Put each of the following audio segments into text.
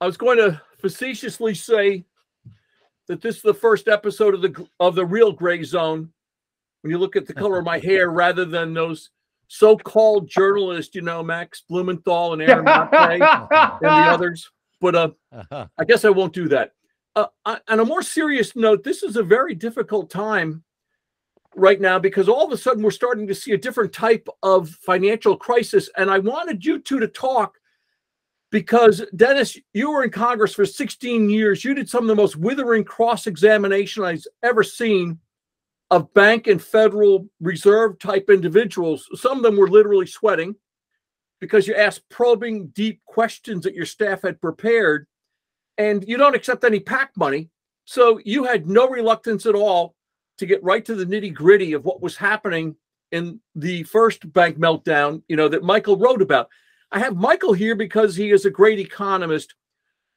I was going to facetiously say that this is the first episode of the of the real gray zone. When you look at the color of my hair, rather than those so-called journalists, you know, Max Blumenthal and Aaron and the others. But uh, uh-huh. I guess I won't do that. Uh, on a more serious note, this is a very difficult time right now because all of a sudden we're starting to see a different type of financial crisis. And I wanted you two to talk because Dennis, you were in Congress for 16 years. You did some of the most withering cross examination I've ever seen of bank and Federal Reserve type individuals. Some of them were literally sweating because you asked probing, deep questions that your staff had prepared, and you don't accept any PAC money. So you had no reluctance at all to get right to the nitty gritty of what was happening in the first bank meltdown, you know, that Michael wrote about. I have Michael here because he is a great economist,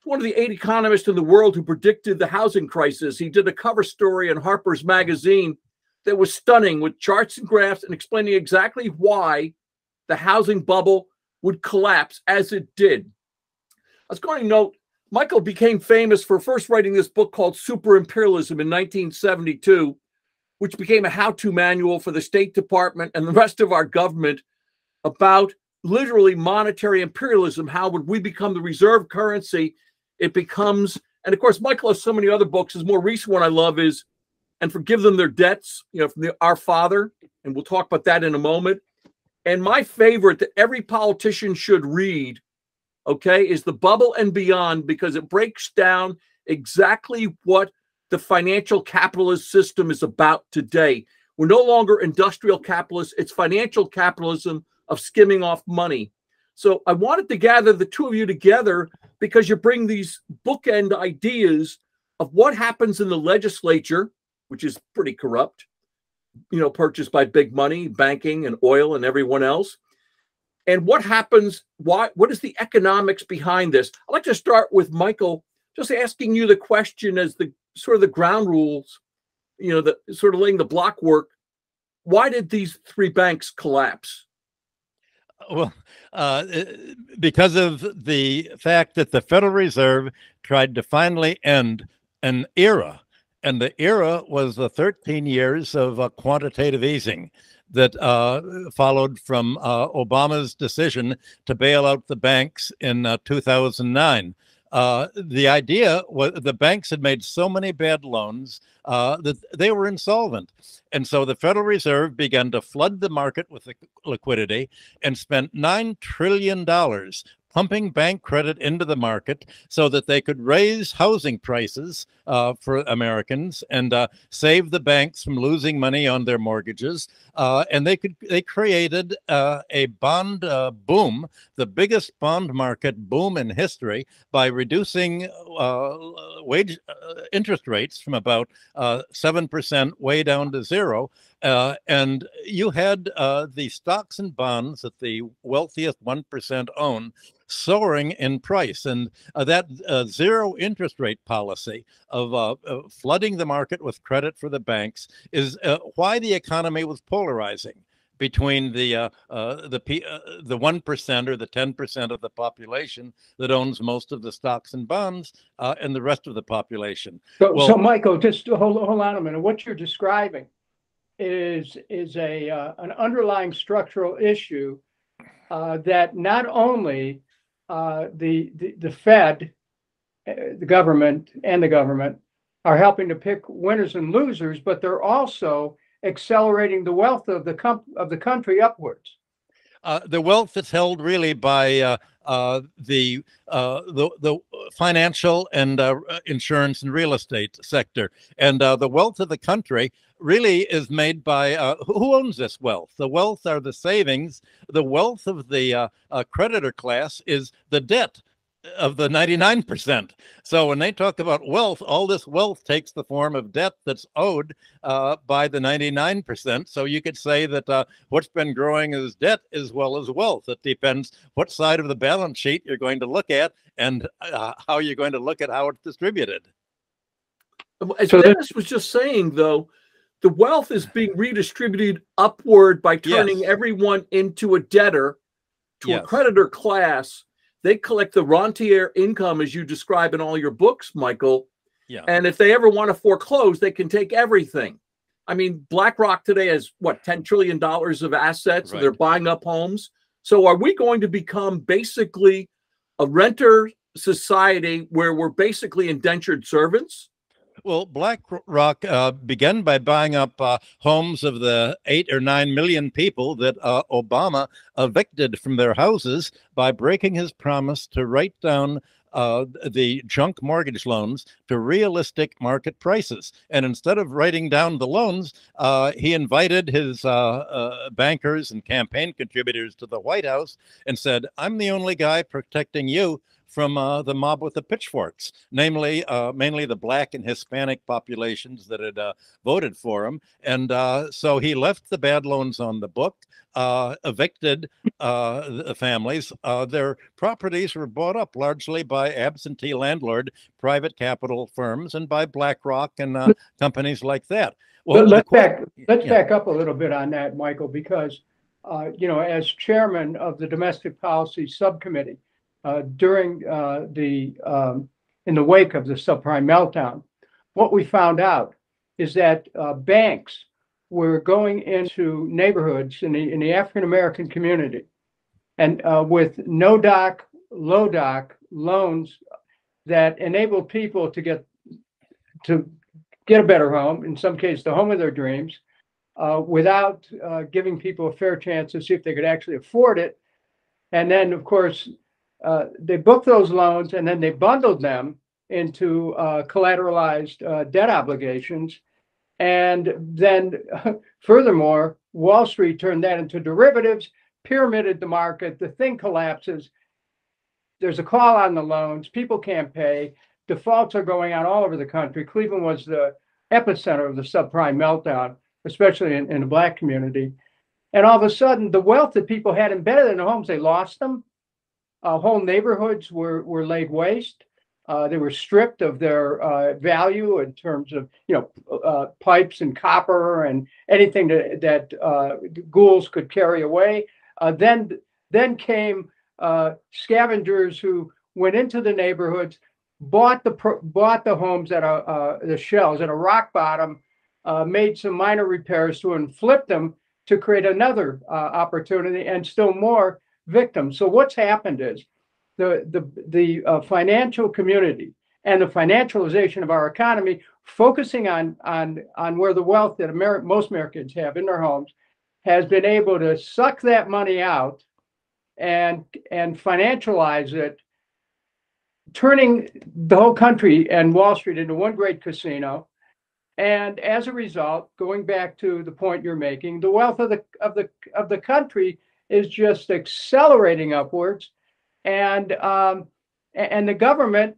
one of the eight economists in the world who predicted the housing crisis. He did a cover story in Harper's Magazine that was stunning with charts and graphs and explaining exactly why the housing bubble would collapse as it did. I was going to note Michael became famous for first writing this book called Super Imperialism in 1972, which became a how to manual for the State Department and the rest of our government about literally monetary imperialism. How would we become the reserve currency? It becomes, and of course, Michael has so many other books. His more recent one I love is And Forgive Them Their Debts, you know, from the, Our Father. And we'll talk about that in a moment. And my favorite that every politician should read, okay, is The Bubble and Beyond because it breaks down exactly what the financial capitalist system is about today. We're no longer industrial capitalists, it's financial capitalism of skimming off money. So I wanted to gather the two of you together because you bring these bookend ideas of what happens in the legislature, which is pretty corrupt, you know, purchased by big money, banking and oil and everyone else. And what happens? Why? What is the economics behind this? I'd like to start with Michael, just asking you the question as the sort of the ground rules, you know, the sort of laying the block work. Why did these three banks collapse? Well, uh, because of the fact that the Federal Reserve tried to finally end an era, and the era was the 13 years of uh, quantitative easing that uh, followed from uh, Obama's decision to bail out the banks in uh, 2009. Uh, the idea was the banks had made so many bad loans uh, that they were insolvent. And so the Federal Reserve began to flood the market with liquidity and spent $9 trillion pumping bank credit into the market so that they could raise housing prices uh, for Americans and uh, save the banks from losing money on their mortgages. Uh, and they could they created uh, a bond uh, boom, the biggest bond market boom in history, by reducing uh, wage interest rates from about seven percent way down to zero. Uh, and you had uh, the stocks and bonds that the wealthiest 1% own soaring in price. And uh, that uh, zero interest rate policy of uh, flooding the market with credit for the banks is uh, why the economy was polarizing between the uh, uh, the P, uh, the one percent or the ten percent of the population that owns most of the stocks and bonds, and the rest of the population. So, well, so Michael, just hold hold on a minute. What you're describing is is a an underlying structural issue that not only uh, the, the, the Fed, uh, the government, and the government are helping to pick winners and losers, but they're also accelerating the wealth of the com- of the country upwards. Uh, the wealth is held really by uh, uh, the, uh, the the financial and uh, insurance and real estate sector, and uh, the wealth of the country really is made by who owns this wealth. The wealth are the savings. The wealth of the creditor class is the debt of the 99%. So when they talk about wealth, all this wealth takes the form of debt that's owed uh, by the 99%. So you could say that uh, what's been growing is debt as well as wealth. It depends what side of the balance sheet you're going to look at and uh, how you're going to look at how it's distributed. As so Dennis was just saying, though, the wealth is being redistributed upward by turning yes. everyone into a debtor to yes. a creditor class they collect the rentier income as you describe in all your books, Michael. Yeah. And if they ever want to foreclose, they can take everything. I mean, BlackRock today has what, $10 trillion of assets. Right. They're buying up homes. So are we going to become basically a renter society where we're basically indentured servants? Well, BlackRock uh, began by buying up uh, homes of the eight or nine million people that uh, Obama evicted from their houses by breaking his promise to write down uh, the junk mortgage loans to realistic market prices. And instead of writing down the loans, uh, he invited his uh, uh bankers and campaign contributors to the White House and said, I'm the only guy protecting you from uh, the mob with the pitchforks, namely uh, mainly the black and Hispanic populations that had uh, voted for him. And uh, so he left the bad loans on the book, uh, evicted uh, the families. their properties were bought up largely by absentee landlord private capital firms and by BlackRock and companies like that. Well, let's back let's yeah. back up a little bit on that, Michael, because you know, as chairman of the domestic policy subcommittee, uh, during uh, the um, in the wake of the subprime meltdown, what we found out is that uh, banks were going into neighborhoods in the in the African American community, and uh, with no doc, low doc loans that enabled people to get to get a better home, in some cases the home of their dreams, uh, without giving people a fair chance to see if they could actually afford it. And then, of course, uh, they booked those loans and then they bundled them into uh, collateralized uh, debt obligations. And then, furthermore, Wall Street turned that into derivatives, pyramided the market, the thing collapses. There's a call on the loans, people can't pay, defaults are going on all over the country. Cleveland was the epicenter of the subprime meltdown, especially in, in the black community. And all of a sudden, the wealth that people had embedded in their homes, they lost them uh, whole neighborhoods were, were laid waste. Uh, they were stripped of their uh, value in terms of, you know, uh, pipes and copper and anything that, that uh, ghouls could carry away. Uh, then, then came scavengers who went into the neighborhoods, bought the bought the homes at a the shells at a rock bottom, made some minor repairs to and flipped them to create another opportunity and still more victims. So what's happened is the the the uh, financial community and the financialization of our economy, focusing on on on where the wealth that Ameri- most Americans have in their homes, has been able to suck that money out and and financialize it, turning the whole country and Wall Street into one great casino. And as a result, going back to the point you're making, the wealth of the of the of the country is just accelerating upwards, and um, and the government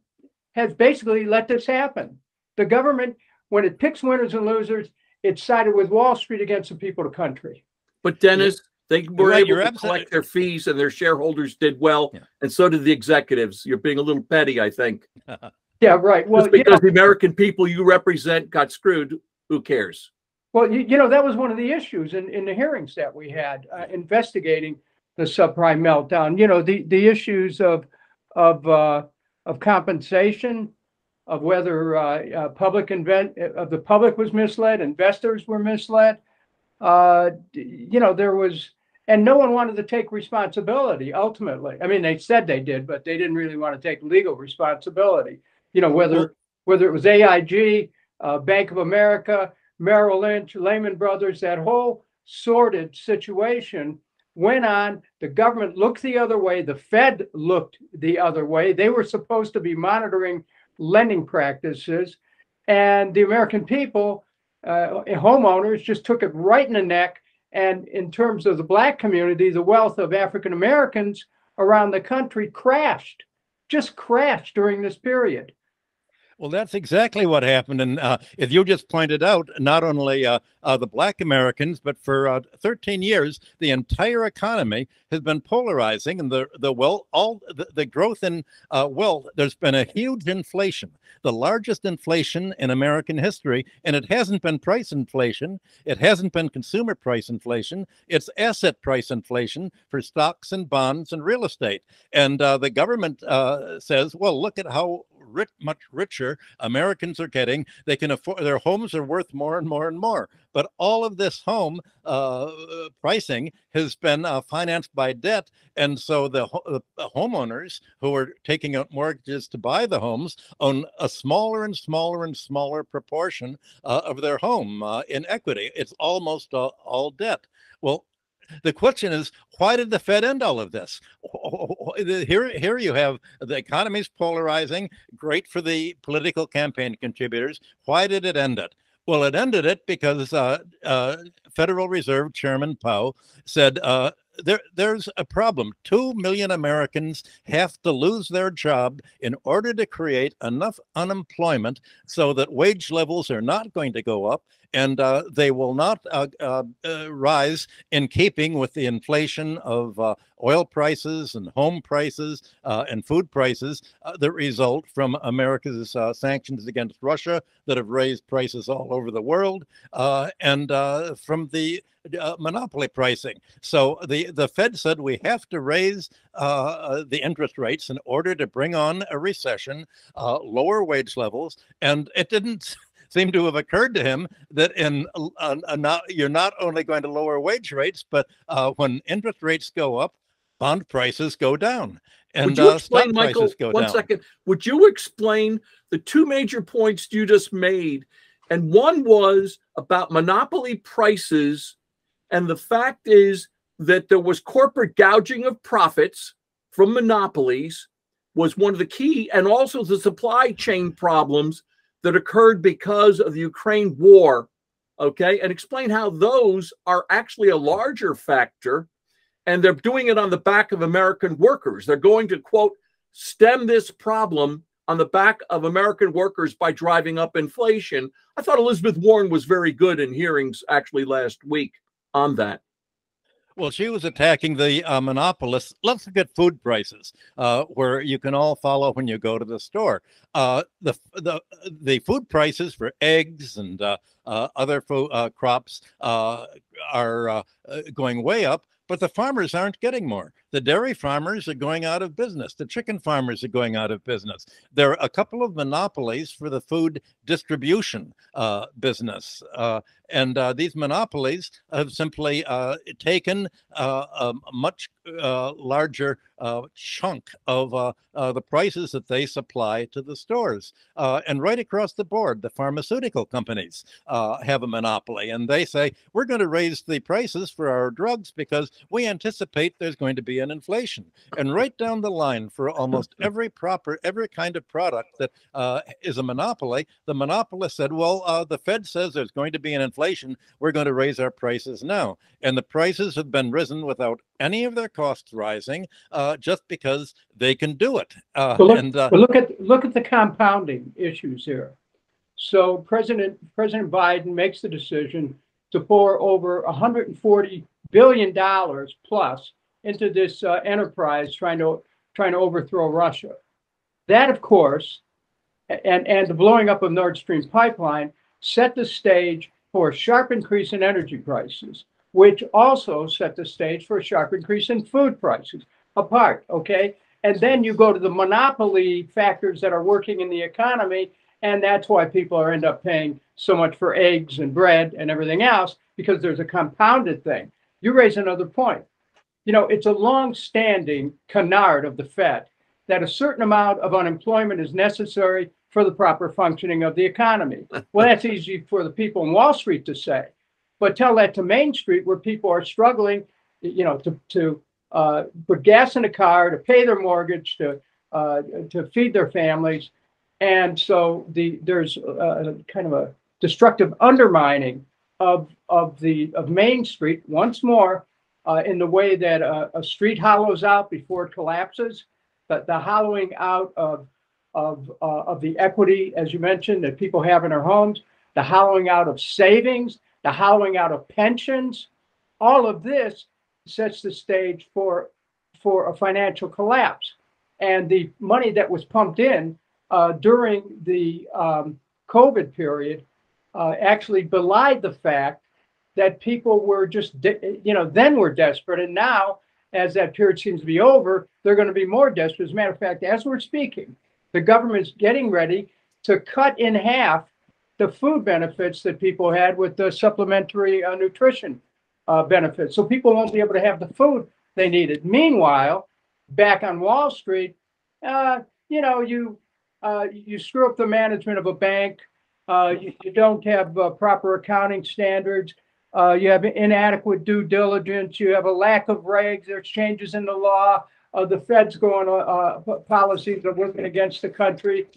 has basically let this happen. The government, when it picks winners and losers, it sided with Wall Street against the people of the country. But Dennis, they were right, able to absolutely... collect their fees, and their shareholders did well, yeah. and so did the executives. You're being a little petty, I think. yeah, right. Well, Just because the American people you represent got screwed, who cares? Well, you, you know, that was one of the issues in, in the hearings that we had uh, investigating the subprime meltdown. You know, the, the issues of of uh, of compensation, of whether uh, uh, public invent of the public was misled, investors were misled. Uh, you know, there was, and no one wanted to take responsibility. Ultimately, I mean, they said they did, but they didn't really want to take legal responsibility. You know, whether whether it was AIG, uh, Bank of America, Merrill Lynch, Lehman Brothers, that whole sordid situation went on. The government looked the other way. The Fed looked the other way. They were supposed to be monitoring lending practices. And the American people, uh, homeowners, just took it right in the neck. And in terms of the Black community, the wealth of African Americans around the country crashed, just crashed during this period. Well, that's exactly what happened. And uh, as you just pointed out, not only uh, uh, the black Americans, but for uh, 13 years, the entire economy has been polarizing and the, the well, all the, the growth in uh, wealth, there's been a huge inflation, the largest inflation in American history. And it hasn't been price inflation. It hasn't been consumer price inflation. It's asset price inflation for stocks and bonds and real estate. And uh, the government says, well, look at how rich, much richer Americans are getting. They can afford their homes are worth more and more and more. But all of this home uh, pricing has been uh, financed by debt, and so the, the, homeowners who are taking out mortgages to buy the homes own a smaller and smaller and smaller proportion uh, of their home uh, in equity. It's almost all debt. Well, the question is, why did the Fed end all of this? Here, here you have the economy's polarizing, great for the political campaign contributors. Why did it end it? Well, it ended it because uh, uh, Federal Reserve Chairman Powell said uh, there, there's a problem. Two million Americans have to lose their job in order to create enough unemployment so that wage levels are not going to go up and uh, they will not uh, uh, uh, rise in keeping with the inflation of uh, oil prices and home prices uh, and food prices that result from America's sanctions against Russia that have raised prices all over the world and from the monopoly pricing. So the, the Fed said we have to raise the interest rates in order to bring on a recession, lower wage levels, and it didn't seemed to have occurred to him that in uh, uh, not, you're not only going to lower wage rates, but uh, when interest rates go up, bond prices go down. And Would you uh, explain, Michael, one down. second. Would you explain the two major points you just made? And one was about monopoly prices. And the fact is that there was corporate gouging of profits from monopolies was one of the key, and also the supply chain problems that occurred because of the Ukraine war, okay, and explain how those are actually a larger factor. And they're doing it on the back of American workers. They're going to, quote, stem this problem on the back of American workers by driving up inflation. I thought Elizabeth Warren was very good in hearings actually last week on that. Well, she was attacking the uh, monopolists. Let's look at food prices, uh, where you can all follow when you go to the store. Uh, the the the food prices for eggs and uh, uh, other fo- uh, crops are going way up, but the farmers aren't getting more. The dairy farmers are going out of business. The chicken farmers are going out of business. There are a couple of monopolies for the food distribution uh, business. Uh, and uh, these monopolies have simply uh, taken uh, a much uh, larger chunk of the prices that they supply to the stores. and right across the board, the pharmaceutical companies have a monopoly. And they say, we're going to raise the prices for our drugs because we anticipate there's going to be an inflation. And right down the line for almost every proper, every kind of product that uh, is a monopoly, the monopolist said, well, uh, the Fed says there's going to be an inflation. We're going to raise our prices now. And the prices have been risen without any of their costs rising uh, just because they can do it. Uh, look, and, uh, look at look at the compounding issues here. So President President Biden makes the decision to pour over 140 billion dollars plus into this uh, enterprise trying to trying to overthrow Russia. That, of course, and and the blowing up of Nord Stream pipeline set the stage for a sharp increase in energy prices, which also set the stage for a sharp increase in food prices. Apart, okay, and then you go to the monopoly factors that are working in the economy, and that's why people are end up paying so much for eggs and bread and everything else because there's a compounded thing. You raise another point you know, it's a long-standing canard of the Fed that a certain amount of unemployment is necessary for the proper functioning of the economy. Well, that's easy for the people in Wall Street to say, but tell that to Main Street where people are struggling, you know, to to uh, put gas in a car, to pay their mortgage, to uh, to feed their families, and so the there's a, a kind of a destructive undermining of of the of Main Street once more uh, in the way that a, a, street hollows out before it collapses. But the hollowing out of of, uh, of the equity, as you mentioned, that people have in their homes, the hollowing out of savings, the hollowing out of pensions. All of this sets the stage for, for a financial collapse. And the money that was pumped in uh, during the um, COVID period uh, actually belied the fact that people were just, you know, then were desperate. And now, as that period seems to be over, they're going to be more desperate. As a matter of fact, as we're speaking, the government's getting ready to cut in half the food benefits that people had with the supplementary uh, nutrition uh, benefits. So people won't be able to have the food they needed. Meanwhile, back on Wall Street, uh, you know, you uh, you screw up the management of a bank. Uh, you, you, don't have uh, proper accounting standards. Uh, you have inadequate due diligence. You have a lack of regs. There's changes in the law. Uh, the Fed's going uh, policies are working against the country,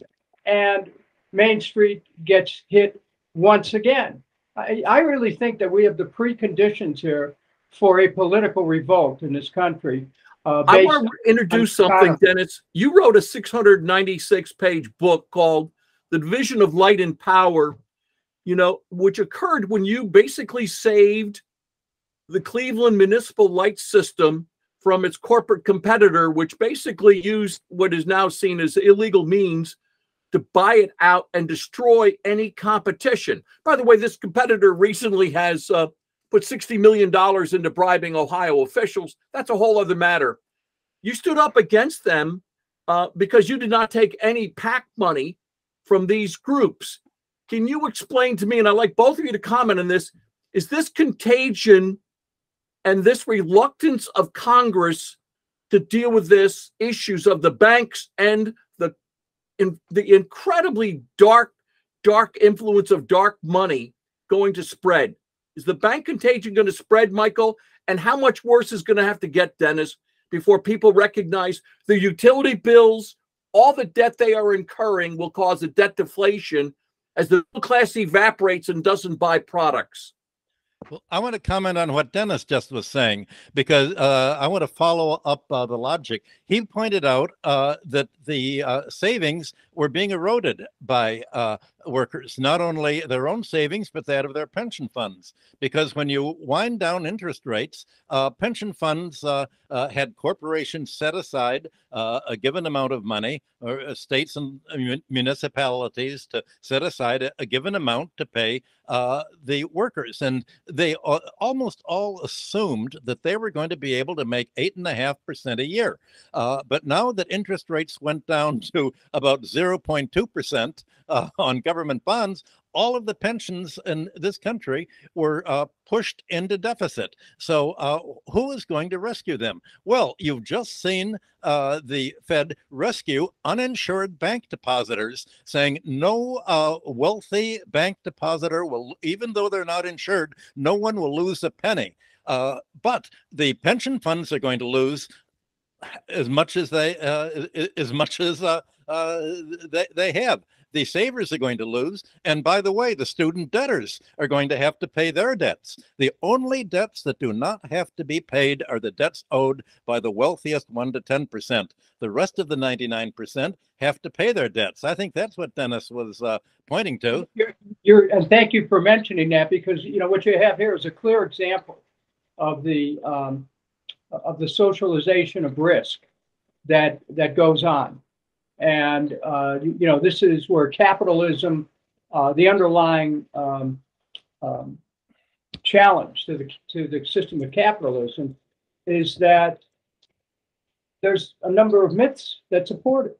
and Main Street gets hit once again. I, I really think that we have the preconditions here for a political revolt in this country. Uh, I want to introduce something, Dennis. You wrote a 696 page book called The Division of Light and Power you know, which occurred when you basically saved the Cleveland municipal light system from its corporate competitor, which basically used what is now seen as illegal means to buy it out and destroy any competition. By the way, this competitor recently has uh, put $60 million into bribing Ohio officials. That's a whole other matter. You stood up against them uh, because you did not take any PAC money from these groups. Can you explain to me, and I'd like both of you to comment on this, is this contagion and this reluctance of Congress to deal with this issues of the banks and the in, the incredibly dark, dark influence of dark money going to spread? Is the bank contagion going to spread, Michael? And how much worse is going to have to get, Dennis, before people recognize the utility bills, all the debt they are incurring will cause a debt deflation as the middle class evaporates and doesn't buy products. Well, I want to comment on what Dennis just was saying because uh, I want to follow up uh, the logic. He pointed out uh, that the uh, savings were being eroded by uh, workers, not only their own savings, but that of their pension funds. Because when you wind down interest rates, uh, pension funds uh, uh, had corporations set aside uh, a given amount of money, or uh, states and municipalities to set aside a, a given amount to pay uh, the workers. And they almost all assumed that they were going to be able to make 8.5% a year. but now that interest rates went down to about 0.2% on government government bonds, all of the pensions in this country were uh, pushed into deficit. So, uh, who is going to rescue them? Well, you've just seen uh, the Fed rescue uninsured bank depositors, saying no uh, wealthy bank depositor will, even though they're not insured, no one will lose a penny. Uh, but the pension funds are going to lose as much as they uh, as much as they, they have the savers are going to lose. And by the way, the student debtors are going to have to pay their debts. The only debts that do not have to be paid are the debts owed by the wealthiest 1 to 10%. The rest of the 99% have to pay their debts. I think that's what Dennis was uh, pointing to. You're, you're, and thank you for mentioning that because you know what you have here is a clear example of the um, of the socialization of risk that that goes on. And, uh, you know, this is where capitalism, uh, the underlying um, um, challenge to the, to the system of capitalism is that there's a number of myths that support it.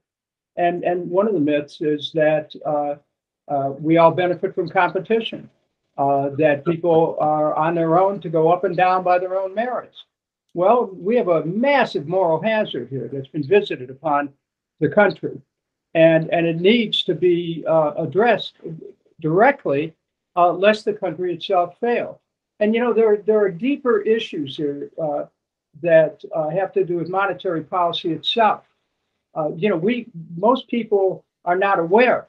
And, and one of the myths is that uh, uh we all benefit from competition, uh, that people are on their own to go up and down by their own merits. Well, we have a massive moral hazard here that's been visited upon the country. And, and it needs to be uh, addressed directly, uh, lest the country itself fail. And you know, there, there are deeper issues here uh, that uh, have to do with monetary policy itself. Uh, you know, we most people are not aware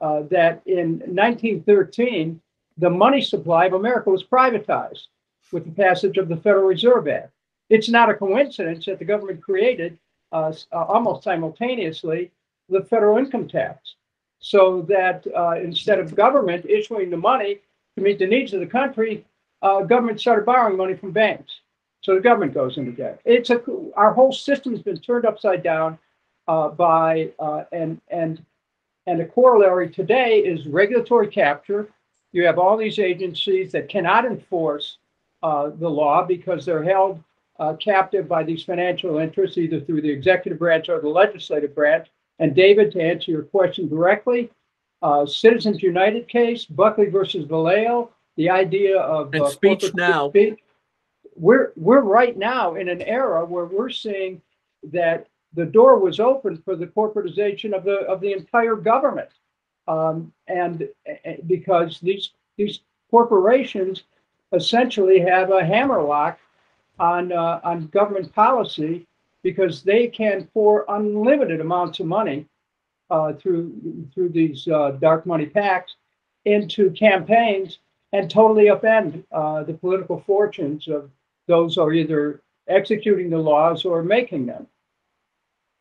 uh, that in 1913 the money supply of America was privatized with the passage of the Federal Reserve Act. It's not a coincidence that the government created uh, uh, almost simultaneously the federal income tax. So that uh, instead of government issuing the money to meet the needs of the country, uh, government started borrowing money from banks. So the government goes into debt. It's a our whole system's been turned upside down uh, by uh, and and and a corollary today is regulatory capture. You have all these agencies that cannot enforce the law because they're held uh, captive by these financial interests, either through the executive branch or the legislative branch. And David, to answer your question directly, uh, Citizens United case, Buckley versus Valeo, the idea of And uh, speech now. speech. We're we're right now in an era where we're seeing that the door was open for the corporatization of the of the entire government, um, and uh, because these these corporations essentially have a hammerlock on uh, on government policy because they can pour unlimited amounts of money uh, through through these uh, dark money PACs into campaigns and totally upend uh, the political fortunes of those who are either executing the laws or making them.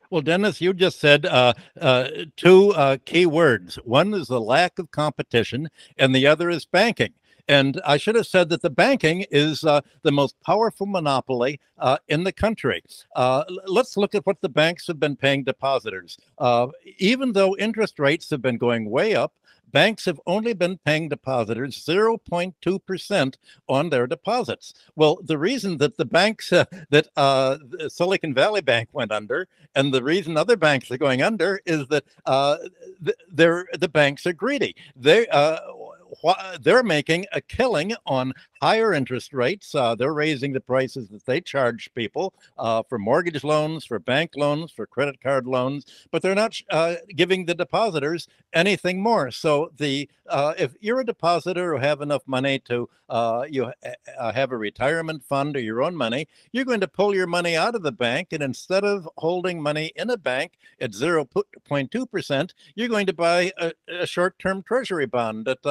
Well, Dennis, you just said uh, uh, two uh, key words. One is the lack of competition, and the other is banking. And I should have said that the banking is uh, the most powerful monopoly uh, in the country. Uh, let's look at what the banks have been paying depositors. Uh, even though interest rates have been going way up, banks have only been paying depositors 0.2% on their deposits. Well, the reason that the banks uh, that uh, Silicon Valley Bank went under and the reason other banks are going under is that uh, th- they're, the banks are greedy. They, uh, they're making a killing on higher interest rates. Uh, they're raising the prices that they charge people uh, for mortgage loans, for bank loans, for credit card loans, but they're not uh, giving the depositors anything more. So the uh, if you're a depositor who have enough money to uh, you uh, have a retirement fund or your own money, you're going to pull your money out of the bank, and instead of holding money in a bank at 0.2 percent, you're going to buy a, a short-term treasury bond at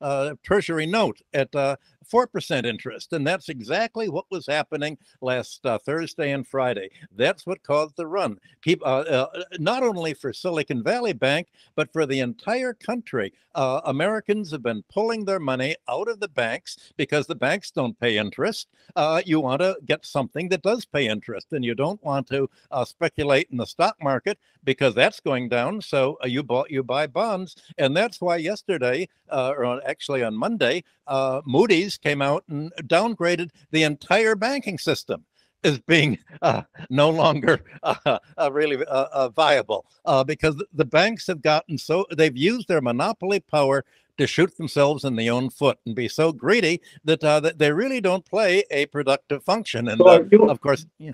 uh, uh, treasury note at uh, four percent interest, and that's exactly what was happening last uh, Thursday and Friday. That's what caused the run. People, uh, uh, not only for Silicon Valley Bank, but for the entire country. Uh, Americans have been pulling their money out of the banks because the banks don't pay interest. Uh, you want to get something that does pay interest, and you don't want to uh, speculate in the stock market because that's going down. So uh, you bought you buy bonds, and that's why yesterday, uh, or actually on Monday, uh, Moody's came out and downgraded the entire banking system as being uh, no longer uh, uh, really uh, uh, viable uh, because the banks have gotten so they've used their monopoly power to shoot themselves in the own foot and be so greedy that uh, that they really don't play a productive function. And So you- of course, yeah.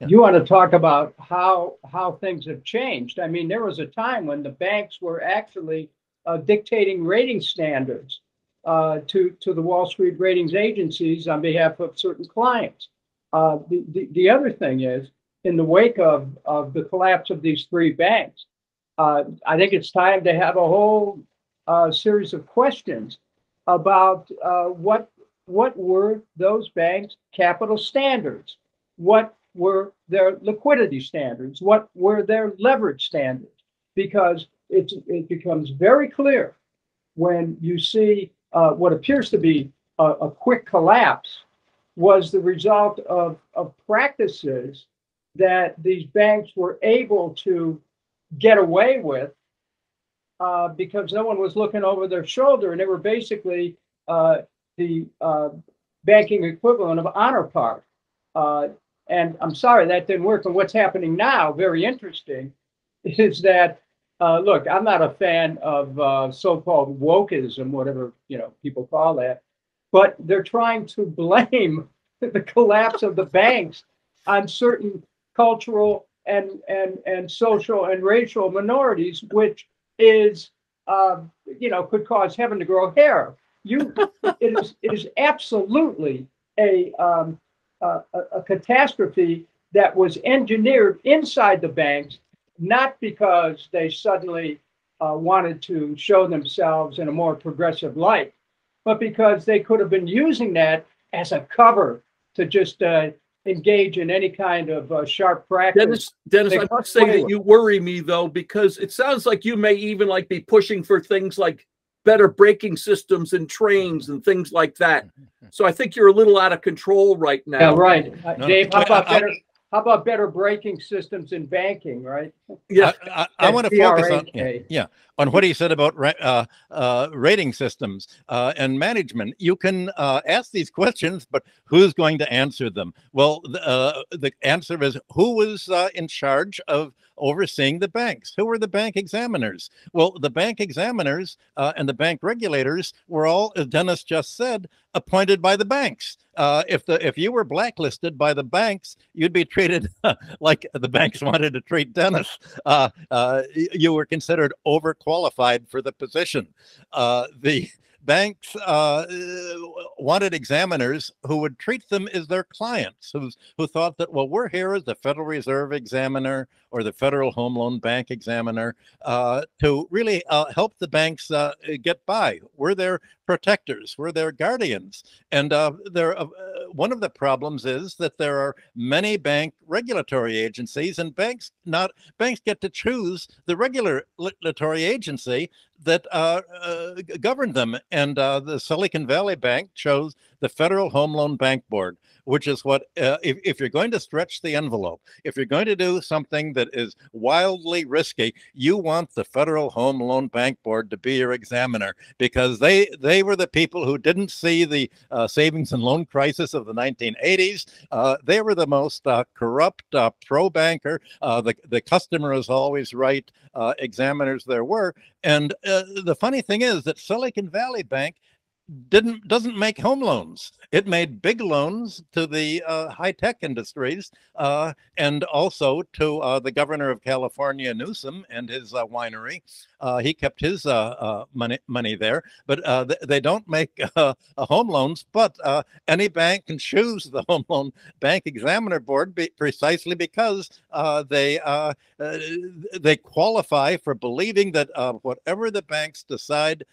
Yeah. You want to talk about how how things have changed. I mean, there was a time when the banks were actually uh, dictating rating standards uh, to to the Wall Street ratings agencies on behalf of certain clients. Uh, the, the the other thing is, in the wake of of the collapse of these three banks, uh, I think it's time to have a whole uh, series of questions about uh, what what were those banks' capital standards? What were their liquidity standards? What were their leverage standards? Because it's, it becomes very clear when you see uh, what appears to be a, a quick collapse was the result of, of practices that these banks were able to get away with uh, because no one was looking over their shoulder and they were basically uh, the uh, banking equivalent of honor park. Uh, and I'm sorry that didn't work. And what's happening now, very interesting, is that uh, look, I'm not a fan of uh, so-called wokeism, whatever you know people call that, but they're trying to blame the collapse of the banks on certain cultural and and and social and racial minorities, which is uh, you know could cause heaven to grow hair. You, it is it is absolutely a um, a, a catastrophe that was engineered inside the banks, not because they suddenly uh, wanted to show themselves in a more progressive light, but because they could have been using that as a cover to just uh, engage in any kind of uh, sharp practice. Dennis, Dennis, I must say that wait. you worry me though, because it sounds like you may even like be pushing for things like better braking systems in trains and things like that. So I think you're a little out of control right now. Yeah, right. Uh, No, Dave, how about I- better, how about better braking systems in banking, right? Yeah, I, I, I want to focus on yeah, yeah, on what he said about uh, uh, rating systems uh, and management. You can uh, ask these questions, but who's going to answer them? Well, the, uh, the answer is who was uh, in charge of overseeing the banks? Who were the bank examiners? Well, the bank examiners uh, and the bank regulators were all, as Dennis just said, appointed by the banks. Uh, if the if you were blacklisted by the banks, you'd be treated like the banks wanted to treat Dennis. Uh, uh, you were considered overqualified for the position. Uh, the banks uh, wanted examiners who would treat them as their clients, who's, who thought that, well, we're here as the Federal Reserve examiner or the Federal Home Loan Bank examiner uh, to really uh, help the banks uh, get by. We're their protectors, we're their guardians. And uh, there, uh, one of the problems is that there are many bank regulatory agencies, and banks not banks get to choose the regulatory agency that governed them. And uh, the Silicon Valley Bank chose the Federal Home Loan Bank Board, which is what, uh, if, if you're going to stretch the envelope, if you're going to do something that is wildly risky, you want the Federal Home Loan Bank Board to be your examiner because they they were the people who didn't see the uh, savings and loan crisis of the 1980s. Uh, they were the most uh, corrupt uh, pro banker. Uh, the the customer is always right. Examiners there were, and the funny thing is that Silicon Valley Bank didn't doesn't make home loans. It made big loans to the uh, high tech industries uh, and also to uh, the governor of California, Newsom, and his uh, winery. Uh, he kept his uh, uh, money money there, but uh, th- they don't make uh, uh, home loans. But any bank can choose the home loan bank examiner board be- precisely because they they qualify for believing that whatever the banks decide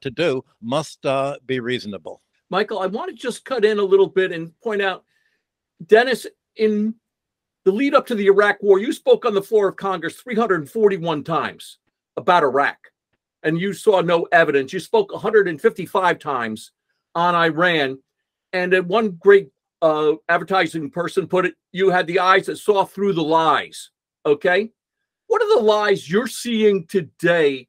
to do must be reasonable. Michael, I want to just cut in a little bit and point out, Dennis, in the lead up to the Iraq war, you spoke on the floor of Congress 341 times about Iraq, and you saw no evidence. You spoke 155 times on Iran, and one great uh, advertising person put it, you had the eyes that saw through the lies. Okay. What are the lies you're seeing today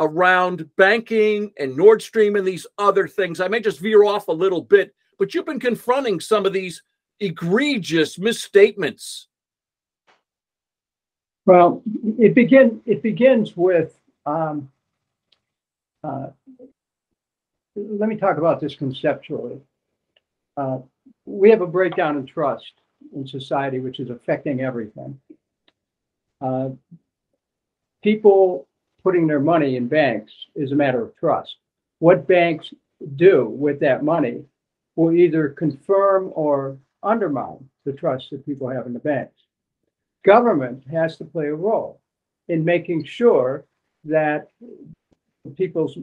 around banking and Nord Stream and these other things. I may just veer off a little bit, but you've been confronting some of these egregious misstatements. Well, it begin it begins with. Um, uh, let me talk about this conceptually. Uh, we have a breakdown in trust in society, which is affecting everything. Uh, people putting their money in banks is a matter of trust. What banks do with that money will either confirm or undermine the trust that people have in the banks government has to play a role in making sure that people's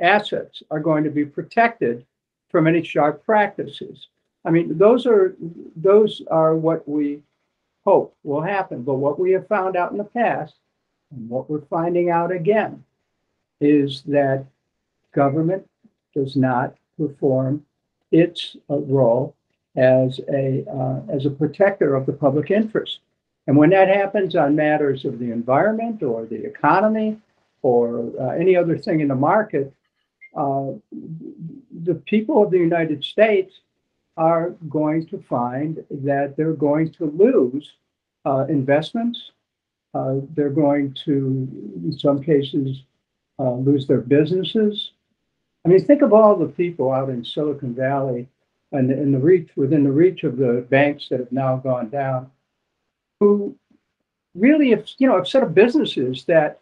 assets are going to be protected from any sharp practices. I mean, those are those are what we hope will happen. But what we have found out in the past, and what we're finding out again, is that government does not perform its uh, role as a uh, as a protector of the public interest. And when that happens on matters of the environment or the economy or uh, any other thing in the market, uh, the people of the United States are going to find that they're going to lose uh, investments. Uh, they're going to, in some cases, uh, lose their businesses. I mean, think of all the people out in Silicon Valley and in the reach within the reach of the banks that have now gone down who really have, you know, have set up businesses that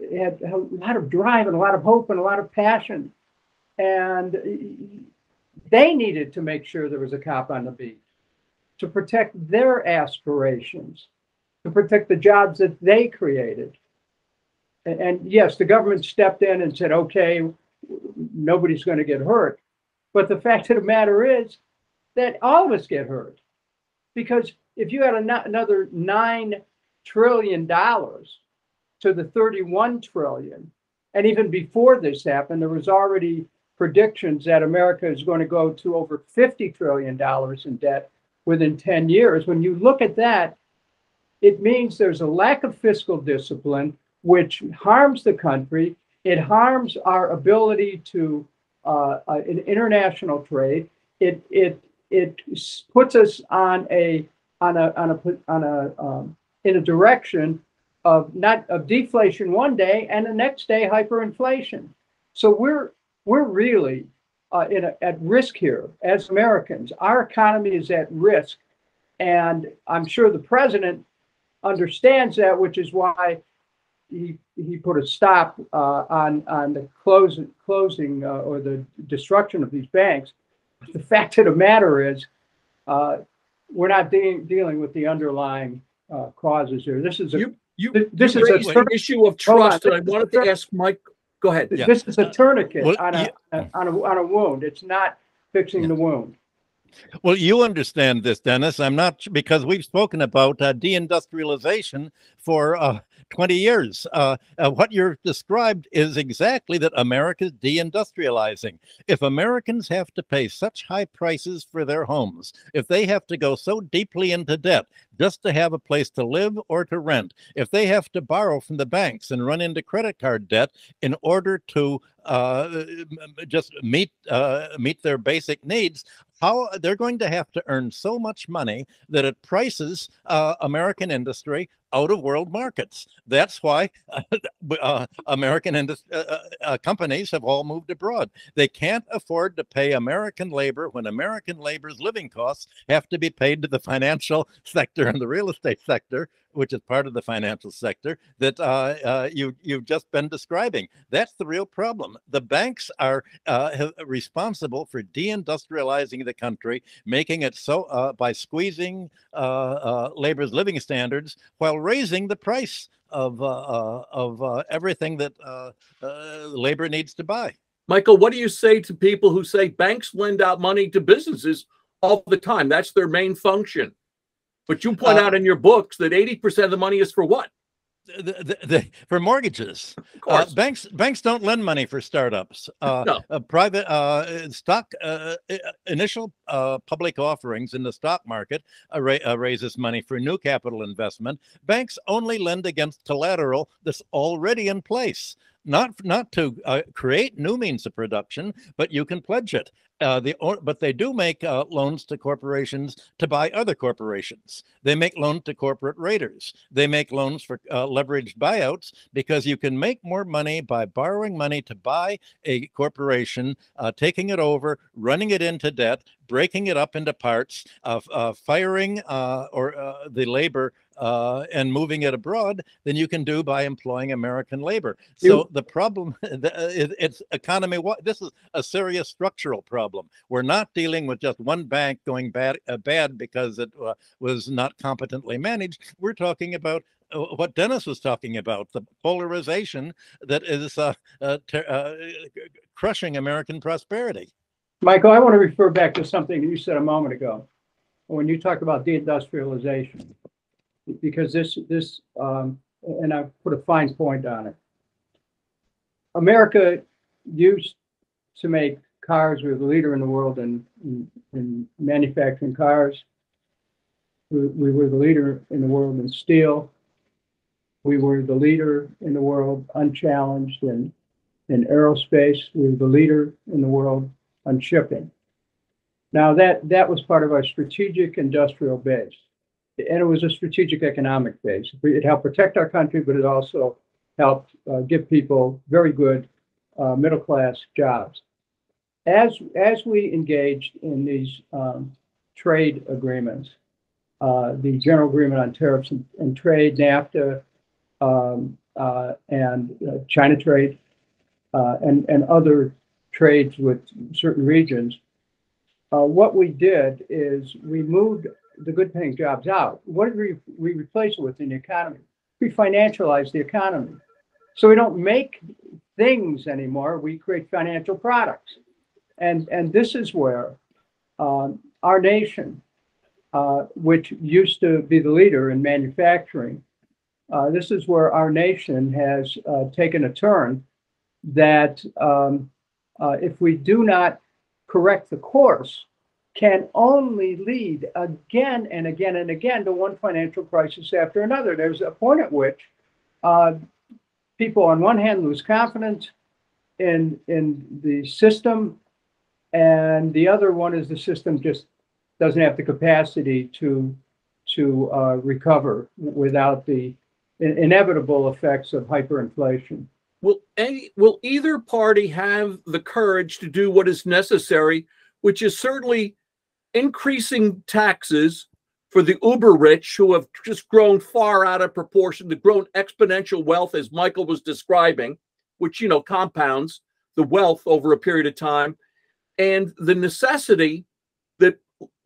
had a lot of drive and a lot of hope and a lot of passion. And they needed to make sure there was a cop on the beat to protect their aspirations, to protect the jobs that they created. And, and yes, the government stepped in and said, okay, nobody's going to get hurt. But the fact of the matter is that all of us get hurt because if you had ano- another nine trillion dollars to the 31 trillion, and even before this happened, there was already predictions that America is going to go to over 50 trillion dollars in debt within 10 years. When you look at that, it means there's a lack of fiscal discipline, which harms the country. It harms our ability to uh, uh, in international trade. It it it puts us on a on a on a on a um, in a direction of not of deflation one day and the next day hyperinflation. So we're we're really uh, in a, at risk here as Americans. Our economy is at risk, and I'm sure the president understands that, which is why he he put a stop uh, on on the closing closing uh, or the destruction of these banks. The fact of the matter is, uh, we're not de- dealing with the underlying uh, causes here. This is a You you this you is a raised an issue of Hold on, trust, and I wanted a to ask Mike. Go ahead. Yeah. this is a tourniquet Well, on a, on a on a wound. It's not fixing the wound. Well, you understand this, Dennis. I'm not because we've spoken about uh, deindustrialization for uh, 20 years. Uh, uh, what you've described is exactly that America's deindustrializing. If Americans have to pay such high prices for their homes, if they have to go so deeply into debt just to have a place to live or to rent, if they have to borrow from the banks and run into credit card debt in order to uh, just meet uh, meet their basic needs, how they're going to have to earn so much money that it prices uh, American industry out of world markets. That's why uh, American indus- uh, uh, companies have all moved abroad. They can't afford to pay American labor when American labor's living costs have to be paid to the financial sector and the real estate sector, which is part of the financial sector that uh, uh, you you've just been describing. That's the real problem. The banks are uh, responsible for deindustrializing the country, making it so uh, by squeezing uh, uh, labor's living standards while raising the price of of everything that labor needs to buy. Michael, what do you say to people who say banks lend out money to businesses all the time? That's their main function. But you point Uh, out in your books that 80% of the money is for what? The, the, the, for mortgages, Of Uh, course. banks banks don't lend money for startups. Uh, No. uh, private uh, stock uh, initial uh, public offerings in the stock market uh, ra- uh, raises money for new capital investment. Banks only lend against collateral that's already in place, not not to uh, create new means of production, but you can pledge it. Uh, the but they do make uh, loans to corporations to buy other corporations. They make loans to corporate raiders. They make loans for uh, leveraged buyouts because you can make more money by borrowing money to buy a corporation, uh, taking it over, running it into debt, breaking it up into parts, of uh, firing uh, or uh, the labor uh, and moving it abroad than you can do by employing American labor. So the problem, uh, it, it's economy. This is a serious structural problem. We're not dealing with just one bank going bad, uh, bad because it uh, was not competently managed. We're talking about uh, what Dennis was talking about, the polarization that is uh, uh, ter- uh, crushing American prosperity. Michael, I want to refer back to something you said a moment ago when you talked about deindustrialization, because this this um, and I put a fine point on it. America used to make cars. We were the leader in the world in in, in manufacturing cars. We, we were the leader in the world in steel. We were the leader in the world unchallenged in in aerospace. We were the leader in the world on shipping. Now that that was part of our strategic industrial base, and it was a strategic economic base. It helped protect our country, but it also helped uh, give people very good uh, middle class jobs. As as we engaged in these um, trade agreements, uh, the General Agreement on Tariffs and, and Trade, NAFTA, um, uh, and uh, China trade, uh, and and other trades with certain regions, uh, what we did is we moved the good paying jobs out. What did we, we replace it with in the economy? We financialized the economy. So we don't make things anymore, we create financial products. And, and this is where um, our nation uh, which used to be the leader in manufacturing. Uh, this is where our nation has uh, taken a turn that um, uh, if we do not correct the course, can only lead again and again and again to one financial crisis after another. There's a point at which uh, people, on one hand, lose confidence in in the system, and the other one is the system just doesn't have the capacity to to uh, recover without the inevitable effects of hyperinflation. Will any will either party have the courage to do what is necessary, which is certainly increasing taxes for the uber rich who have just grown far out of proportion, the grown exponential wealth as Michael was describing, which you know compounds the wealth over a period of time, and the necessity that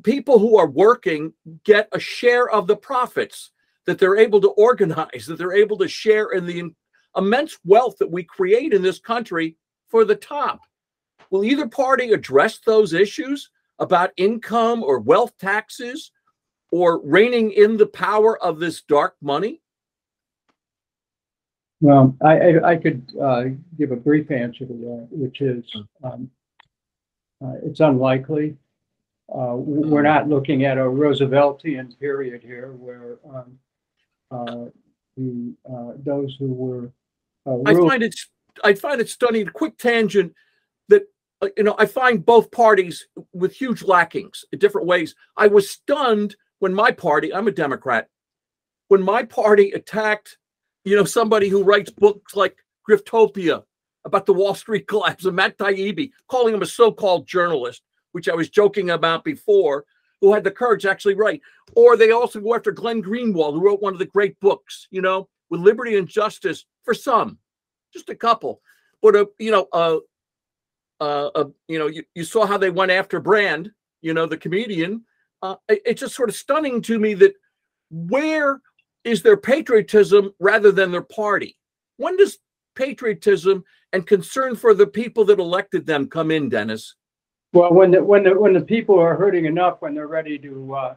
people who are working get a share of the profits that they're able to organize, that they're able to share in the immense wealth that we create in this country for the top. Will either party address those issues about income or wealth taxes or reining in the power of this dark money? Well, I, I, I could uh, give a brief answer to that, which is um, uh, it's unlikely. Uh, we're not looking at a Rooseveltian period here where um, uh, the uh, those who were I find it I find it stunning. Quick tangent that uh, you know I find both parties with huge lackings in different ways. I was stunned when my party, I'm a Democrat, when my party attacked, you know, somebody who writes books like Griftopia about the Wall Street collapse and Matt Taibbi, calling him a so-called journalist, which I was joking about before, who had the courage to actually write. Or they also go after Glenn Greenwald, who wrote one of the great books, you know, with liberty and justice for some, just a couple. But uh, you know, uh, uh, uh, you know, you, you saw how they went after Brand, you know, the comedian. Uh, it- it's just sort of stunning to me that where is their patriotism rather than their party? When does patriotism and concern for the people that elected them come in, Dennis? Well, when the when the when the people are hurting enough, when they're ready to uh,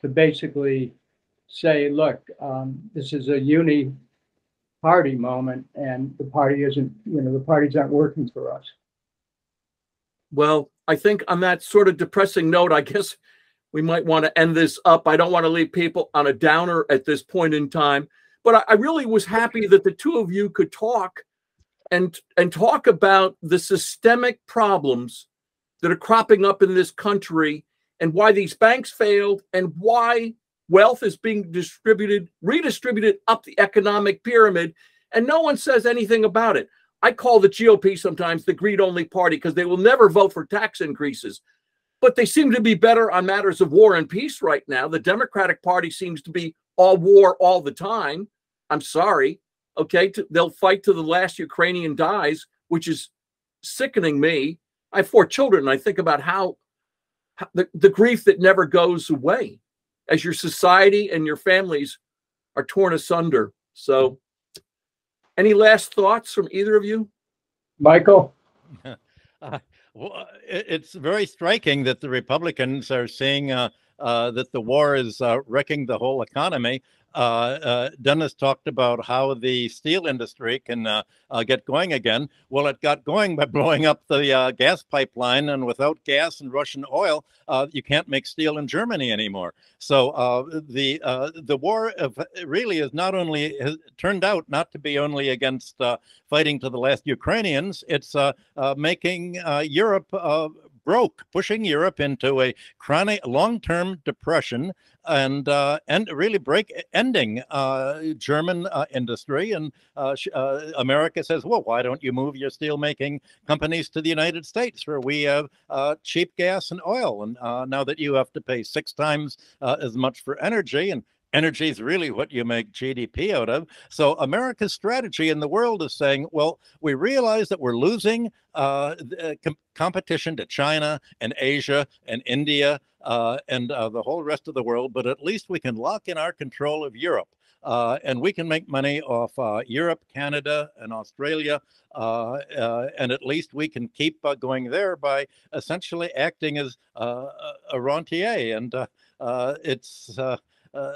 to basically say, look, um, this is a uni party moment, and the party isn't, you know, the parties aren't working for us. Well, I think on that sort of depressing note, I guess we might want to end this up. I don't want to leave people on a downer at this point in time, but I, I really was happy that the two of you could talk and and talk about the systemic problems that are cropping up in this country and why these banks failed and why wealth is being distributed, redistributed up the economic pyramid, and no one says anything about it. I call the GOP sometimes the greed only party because they will never vote for tax increases. But they seem to be better on matters of war and peace right now. The Democratic Party seems to be all war all the time. I'm sorry. Okay. They'll fight to the last Ukrainian dies, which is sickening me. I have four children, and I think about how, how the, the grief that never goes away as your society and your families are torn asunder. So, any last thoughts from either of you? Michael, Uh, well, it's very striking that the Republicans are seeing uh, uh, that the war is uh, wrecking the whole economy. Uh, uh, Dennis talked about how the steel industry can uh, uh get going again. Well, it got going by blowing up the uh, gas pipeline, and without gas and Russian oil, uh, you can't make steel in Germany anymore. So the the war of, really is not only turned out not to be only against fighting to the last Ukrainians. It's making Europe broke, pushing Europe into a chronic, long-term depression, and uh, and really break ending uh, German uh, industry. And uh, uh, America says, well, why don't you move your steel-making companies to the United States, where we have uh, cheap gas and oil? And now that you have to pay six times as much for energy and Energy is really what you make GDP out of. So America's strategy in the world is saying, well, we realize that we're losing uh, uh, com- competition to China and Asia and India uh, and uh, the whole rest of the world, but at least we can lock in our control of Europe. uh, and we can make money off uh, Europe, Canada, and Australia, uh, uh, and at least we can keep uh, going there by essentially acting as a- rentier. And it's uh,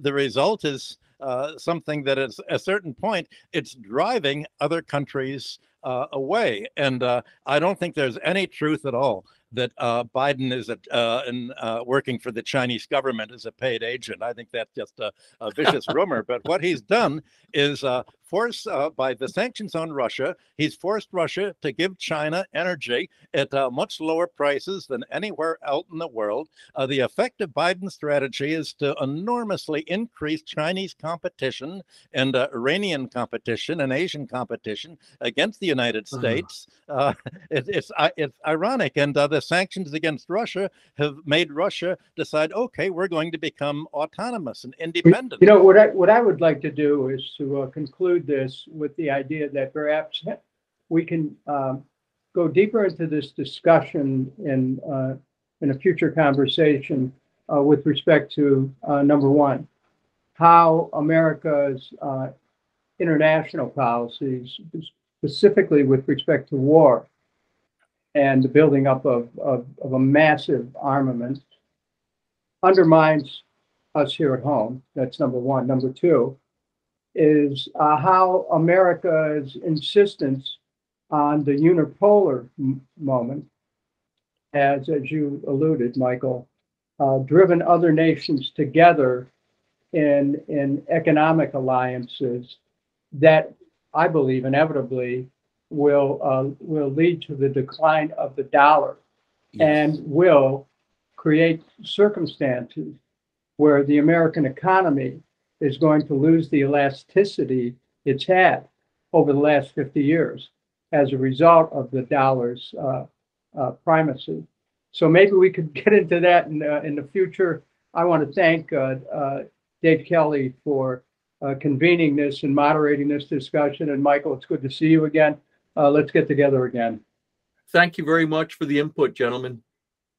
the result is uh, something that at a certain point it's driving other countries uh, away. And I don't think there's any truth at all that uh, Biden is a, uh, in, uh, working for the Chinese government as a paid agent. I think that's just a, a vicious rumor. But what he's done is force uh, by the sanctions on Russia, he's forced Russia to give China energy at uh, much lower prices than anywhere else in the world. Uh, the effect of Biden's strategy is to enormously increase Chinese competition and uh, Iranian competition and Asian competition against the United Uh-huh. States. Uh, it, it's it's ironic, and uh, the sanctions against Russia have made Russia decide, okay, we're going to become autonomous and independent. You know, what I, what I would like to do is to uh, conclude this with the idea that perhaps we can um, go deeper into this discussion in, uh, in a future conversation uh, with respect to, uh, number one, how America's uh, international policies, specifically with respect to war and the building up of, of, of a massive armament, undermines us here at home. That's number one. Number two is uh, how America's insistence on the unipolar m- moment has, as you alluded, Michael, uh, driven other nations together in in economic alliances that I believe inevitably will uh, will lead to the decline of the dollar and will create circumstances where the American economy is going to lose the elasticity it's had over the last 50 years as a result of the dollar's uh, uh, primacy. So maybe we could get into that in, uh, in the future. I want to thank uh, uh, Dave Kelley for uh, convening this and moderating this discussion. And Michael, it's good to see you again. Uh, let's get together again. Thank you very much for the input, gentlemen.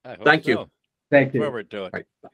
I hope Thank you. Thank you. Forward to it. Right. Bye.